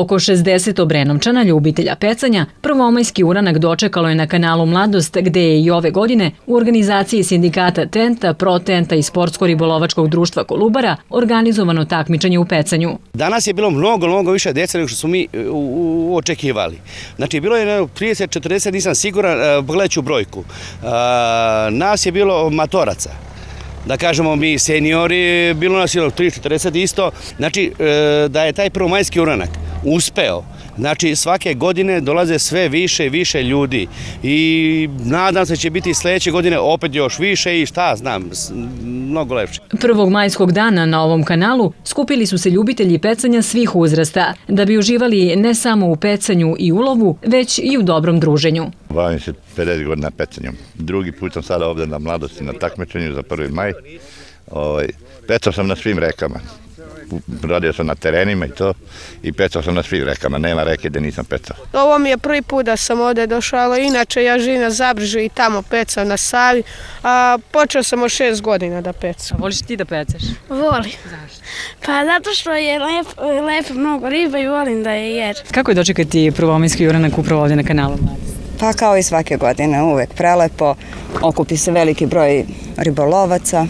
Oko 60 obrenovčana ljubitelja pecanja prvomajski uranak dočekalo je na kanalu Mladost gde je i ove godine u organizaciji sindikata Tenta, Protenta i Sportsko-ribolovačkog društva Kolubara organizovano takmičenje u pecanju. Danas je bilo mnogo, mnogo više djece nego što smo mi u, očekivali. Znači, bilo je 30-40, nisam siguran, e, pogledat ću brojku. E, nas je bilo matoraca da kažemo mi seniori, bilo nas je 340 isto, znači e, da je taj prvomajski uranak uspeo. Znači svake godine dolaze sve više i više ljudi i nadam se da će biti sledeće godine opet još više i šta znam, mnogo lepše. Prvog majskog dana na ovom kanalu skupili su se ljubitelji pecanja svih uzrasta da bi uživali ne samo u pecanju i ulovu, već i u dobrom druženju. Bavim se 50 godina pecanjem. Drugi put sam sada ovde na mladosti na takmičenju za 1. maj. Ovaj, pecao sam na svim rekama radio sam na terenima i to i pecao sam na svim rekama, nema reke gde nisam pecao. Ovo mi je prvi put da sam ovde došao, ali inače ja živim na Zabrižu i tamo pecao na Savi, a počeo sam od šest godina da pecam. A voliš ti da pecaš? Voli. Zašto? Pa zato što je lep, lepo mnogo riba i volim da je jer. Kako je dočekati prvominski uranak upravo ovde na kanalu Pa kao i svake godine, uvek prelepo, okupi se veliki broj ribolovaca,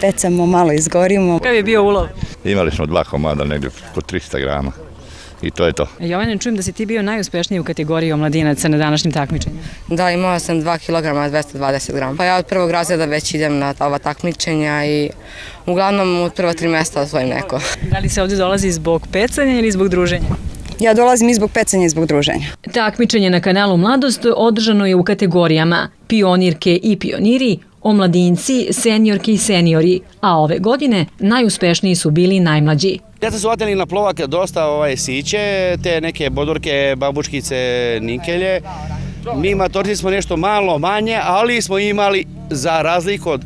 pecamo, malo izgorimo. Kakav je bio ulov? Imali smo dva komada, negdje oko 300 grama. I to je to. E, Jovane, čujem da si ti bio najuspešniji u kategoriji omladinaca na današnjem takmičenju. Da, imao sam 2 kg 220 grama. Pa ja od prvog razreda već idem na ova takmičenja i uglavnom od prva tri mesta osvojim neko. Da li se ovdje dolazi zbog pecanja ili zbog druženja? Ja dolazim i zbog pecanja i zbog druženja. Takmičenje na kanalu Mladost održano je u kategorijama pionirke i pioniri, omladinci, seniorki i seniori, a ove godine najuspešniji su bili najmlađi. Djeca su oteli na plovak dosta ovaj, siće, te neke bodorke, babuškice, nikelje. Mi matorci smo nešto malo manje, ali smo imali za razliku od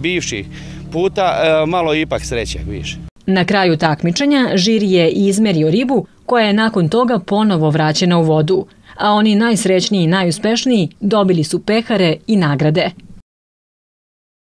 bivših puta e, malo ipak sreće više. Na kraju takmičenja žiri je izmerio ribu koja je nakon toga ponovo vraćena u vodu, a oni najsrećniji i najuspešniji dobili su pehare i nagrade.